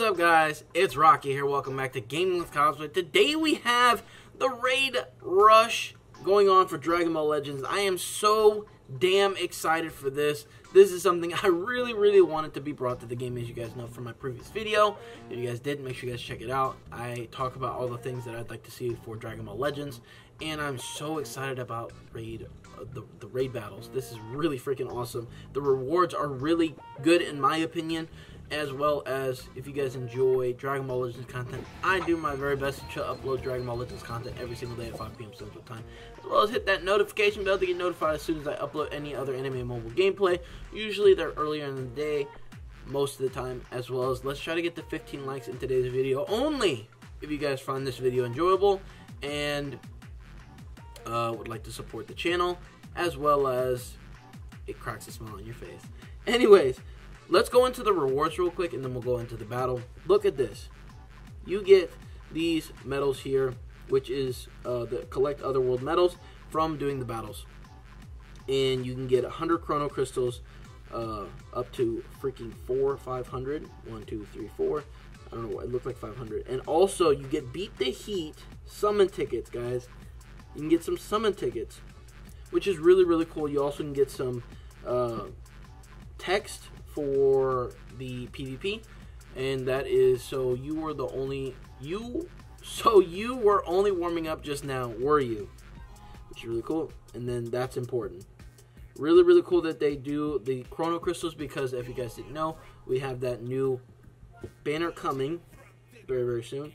What's up, guys? It's Rocky here. Welcome back to Gaming with Cosplay. Today we have the Raid Rush going on for Dragon Ball Legends. I am so damn excited for this. This is something I really, really wanted to be brought to the game, as you guys know from my previous video. If you guys did, make sure you guys check it out. I talk about all the things that I'd like to see for Dragon Ball Legends, and I'm so excited about Raid, uh, the, the Raid battles. This is really freaking awesome. The rewards are really good, in my opinion as well as if you guys enjoy Dragon Ball Legends content, I do my very best to upload Dragon Ball Legends content every single day at 5 p.m. Central Time. As well as hit that notification bell to get notified as soon as I upload any other anime mobile gameplay. Usually they're earlier in the day, most of the time, as well as let's try to get the 15 likes in today's video only if you guys find this video enjoyable and uh, would like to support the channel, as well as it cracks a smile on your face. Anyways, Let's go into the rewards real quick and then we'll go into the battle. Look at this. You get these medals here, which is uh, the collect other world medals from doing the battles. And you can get 100 chrono crystals uh, up to freaking 4, 500. 1, 2, 3, 4. I don't know, what it looked like 500. And also, you get Beat the Heat summon tickets, guys. You can get some summon tickets, which is really, really cool. You also can get some uh, text for the PvP, and that is so you were the only you so you were only warming up just now, were you? Which is really cool, and then that's important. Really, really cool that they do the Chrono Crystals because if you guys didn't know, we have that new banner coming very, very soon,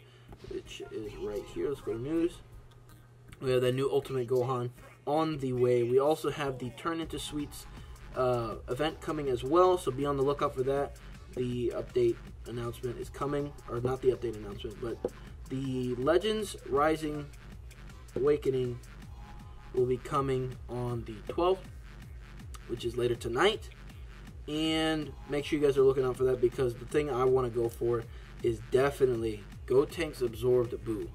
which is right here. Let's go to news. We have that new Ultimate Gohan on the way. We also have the Turn into Sweets uh, event coming as well, so be on the lookout for that. The update announcement is coming, or not the update announcement, but the Legends Rising Awakening will be coming on the 12th, which is later tonight. And make sure you guys are looking out for that because the thing I want to go for is definitely Gotenks Absorbed Boo.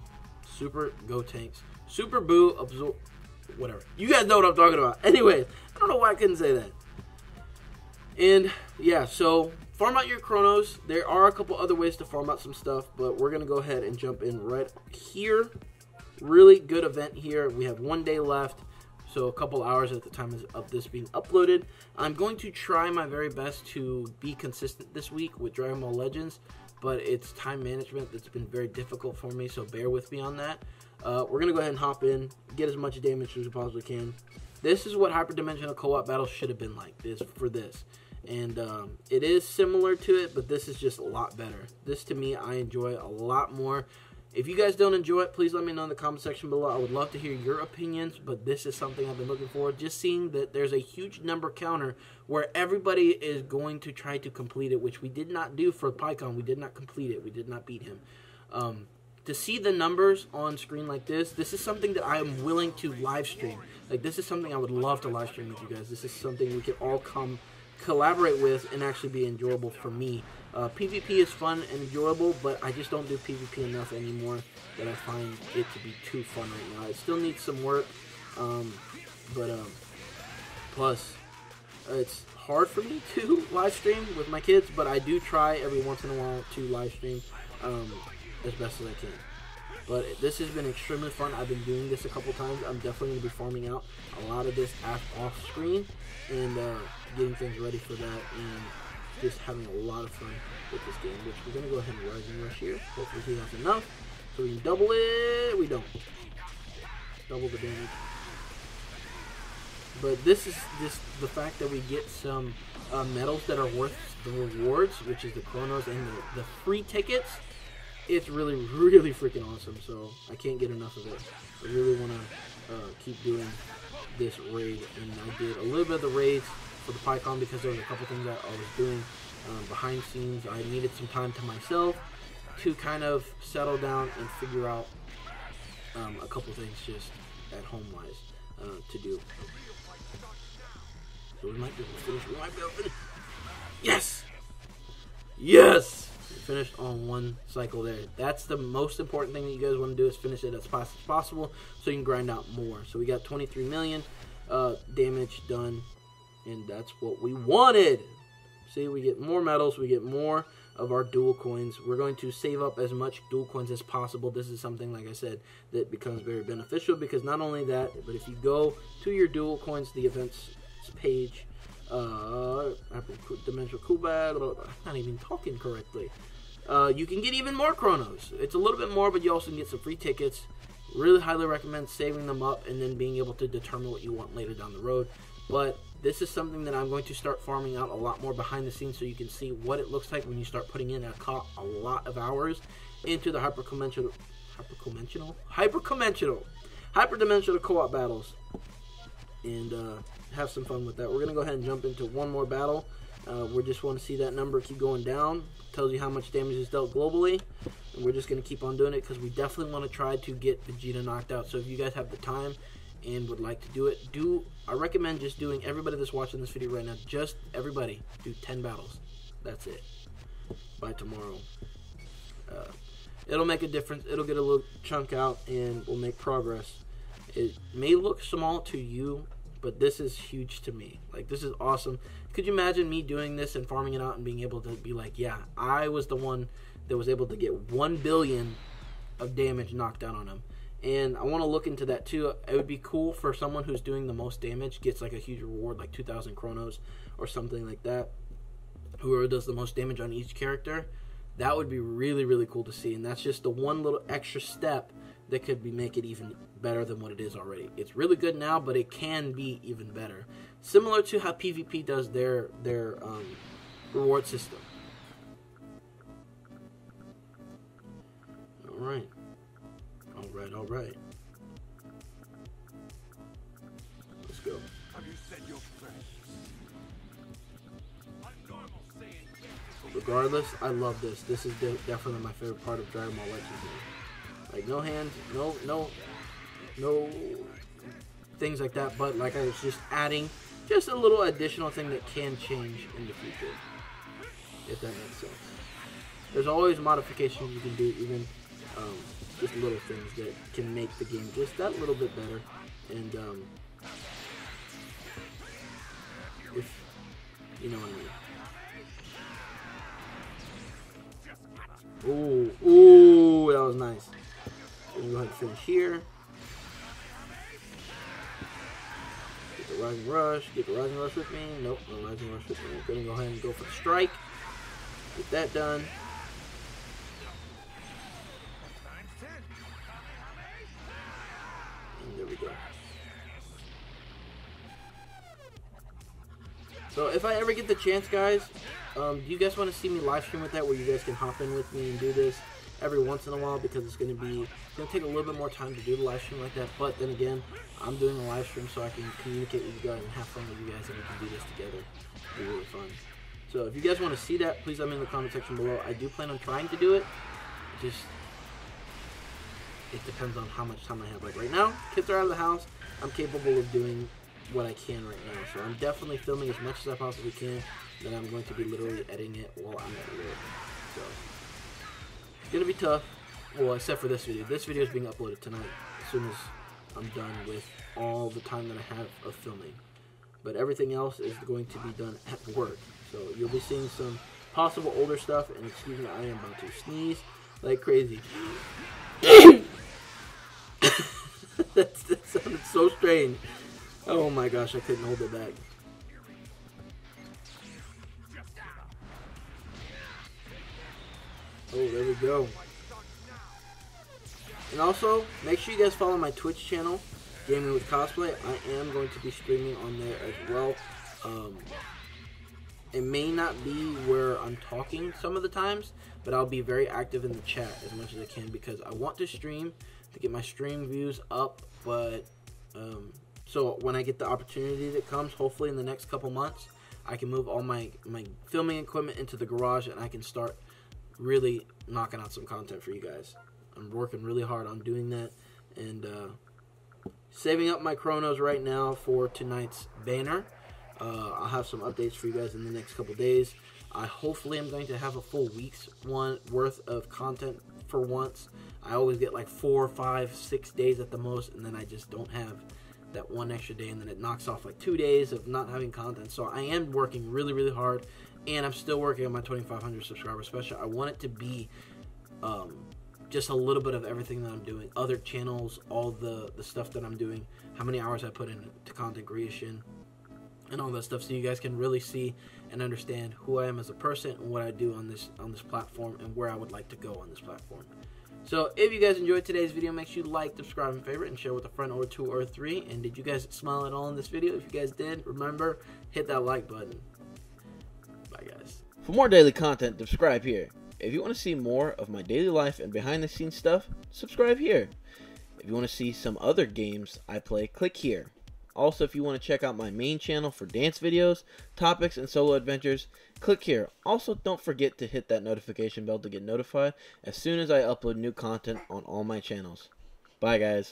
Super Gotenks. Super Boo Absorb. Whatever. You guys know what I'm talking about. Anyways, I don't know why I couldn't say that. And yeah, so farm out your chronos. There are a couple other ways to farm out some stuff, but we're going to go ahead and jump in right here. Really good event here. We have one day left, so a couple hours at the time of this being uploaded. I'm going to try my very best to be consistent this week with Dragon Ball Legends, but it's time management that's been very difficult for me, so bear with me on that. Uh, we're going to go ahead and hop in, get as much damage as we possibly can. This is what hyperdimensional co-op battles should have been like this for this and um, it is similar to it, but this is just a lot better. This to me, I enjoy a lot more. If you guys don't enjoy it, please let me know in the comment section below. I would love to hear your opinions, but this is something I've been looking for. Just seeing that there's a huge number counter where everybody is going to try to complete it, which we did not do for Pikkon. We did not complete it. We did not beat him. Um, to see the numbers on screen like this, this is something that I am willing to live stream. Like, this is something I would love to live stream with you guys. This is something we can all come collaborate with and actually be enjoyable for me. Uh, PvP is fun and enjoyable, but I just don't do PvP enough anymore that I find it to be too fun right now. It still needs some work, um, but um, plus it's hard for me to live stream with my kids, but I do try every once in a while to live stream um, as best as I can. But this has been extremely fun. I've been doing this a couple times. I'm definitely going to be farming out a lot of this off screen and uh, getting things ready for that and just having a lot of fun with this game, which we're going to go ahead and Rising Rush here. Hopefully he has enough. So we can double it. We don't. Double the damage. But this is just the fact that we get some uh, medals that are worth the rewards, which is the chronos and the, the free tickets it's really, really freaking awesome. So I can't get enough of it. I really want to uh, keep doing this raid, and I did a little bit of the raids for the Pikkon because there was a couple things that I was doing um, behind scenes. I needed some time to myself to kind of settle down and figure out um, a couple things just at home wise uh, to do. So we might be able to finish. We might be able to finish. Yes! Yes! Finished on one cycle there. That's the most important thing that you guys want to do is finish it as fast as possible so you can grind out more. So we got 23 million uh, damage done, and that's what we wanted. See, we get more medals, we get more of our dual coins. We're going to save up as much dual coins as possible. This is something, like I said, that becomes very beneficial because not only that, but if you go to your dual coins, the events page, uh, dimensional Kubat, I'm not even talking correctly. Uh, you can get even more chronos. It's a little bit more, but you also get some free tickets. Really highly recommend saving them up and then being able to determine what you want later down the road. But this is something that I'm going to start farming out a lot more behind the scenes so you can see what it looks like when you start putting in a, a lot of hours into the hyperconventional, hyperconventional, hyperconventional, hyperdimensional co-op battles, and uh, have some fun with that. We're gonna go ahead and jump into one more battle. Uh, we just want to see that number keep going down. Tells you how much damage is dealt globally. And we're just going to keep on doing it because we definitely want to try to get Vegeta knocked out. So if you guys have the time and would like to do it, do I recommend just doing everybody that's watching this video right now, just everybody, do 10 battles. That's it. By tomorrow. Uh, it'll make a difference. It'll get a little chunk out and we'll make progress. It may look small to you, but this is huge to me. Like, this is awesome. Could you imagine me doing this and farming it out and being able to be like, yeah, I was the one that was able to get 1 billion of damage knocked out on him and I want to look into that too. It would be cool for someone who's doing the most damage gets like a huge reward, like 2,000 chronos or something like that. Whoever does the most damage on each character, that would be really really cool to see. And that's just the one little extra step that could be make it even better than what it is already. It's really good now, but it can be even better. Similar to how PvP does their their um, reward system. All right. Alright, alright. Let's go. Regardless, I love this. This is de definitely my favorite part of Dragon Ball Legends. Like no hands, no no no things like that, but like I was just adding just a little additional thing that can change in the future. If that makes sense. There's always modifications you can do even um, just little things that can make the game just that little bit better. And um, if you know what I mean. Ooh, ooh, that was nice. Go ahead and finish here. Get the rising rush. Get the rising rush with me. Nope, no rising rush with me. We're gonna go ahead and go for the strike. Get that done. And there we go. So if I ever get the chance, guys, um, do you guys want to see me live stream with that, where you guys can hop in with me and do this every once in a while? Because it's going to be going to take a little bit more time to do the live stream like that. But then again, I'm doing a live stream so I can communicate with you guys and have fun with you guys, and we can do this together. It'll be really fun. So if you guys want to see that, please let me in the comment section below. I do plan on trying to do it. Just it depends on how much time I have. Like right now, kids are out of the house. I'm capable of doing what I can right now. So I'm definitely filming as much as I possibly can. Then I'm going to be literally editing it while I'm at work. So it's gonna be tough. Well, except for this video. This video is being uploaded tonight as soon as I'm done with all the time that I have of filming. But everything else is going to be done at work. So you'll be seeing some possible older stuff. And excuse me, I am about to sneeze like crazy. that, that sounded so strange. Oh my gosh, I couldn't hold it back. Oh, there we go. And also, make sure you guys follow my Twitch channel, Gaming with Cosplay. I am going to be streaming on there as well. Um, it may not be where I'm talking some of the times, but I'll be very active in the chat as much as I can because I want to stream to get my stream views up, but um, so when I get the opportunity that comes, hopefully in the next couple months, I can move all my, my filming equipment into the garage and I can start really knocking out some content for you guys. I'm working really hard on doing that and uh, saving up my chronos right now for tonight's banner. Uh, I'll have some updates for you guys in the next couple days. I hopefully am going to have a full week's one worth of content for once. I always get like four, five, six days at the most, and then I just don't have that one extra day and then it knocks off like two days of not having content. So I am working really, really hard and I'm still working on my 2,500 subscriber special. I want it to be um, just a little bit of everything that I'm doing, other channels, all the the stuff that I'm doing, how many hours I put into content creation, and all that stuff, so you guys can really see and understand who I am as a person and what I do on this on this platform and where I would like to go on this platform. So if you guys enjoyed today's video, make sure you like, subscribe, and favorite, and share with a friend or two or three. And did you guys smile at all in this video? If you guys did, remember, hit that like button. For more daily content, subscribe here. If you want to see more of my daily life and behind the scenes stuff, subscribe here. If you want to see some other games I play, click here. Also, if you want to check out my main channel for dance videos, topics, and solo adventures, click here. Also, don't forget to hit that notification bell to get notified as soon as I upload new content on all my channels. Bye, guys.